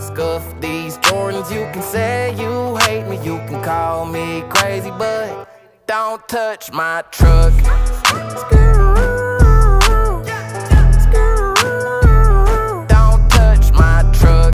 Scuff these Jordans, you can say you hate me, you can call me crazy, but don't touch my truck.